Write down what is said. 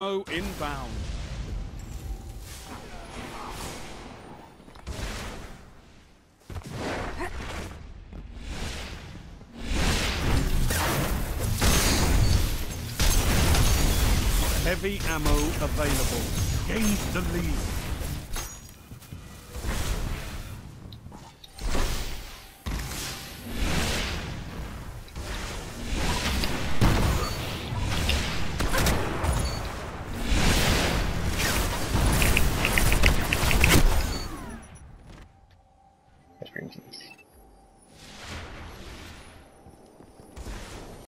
Oh, inbound. Heavy ammo available. Gains the lead. strangeness.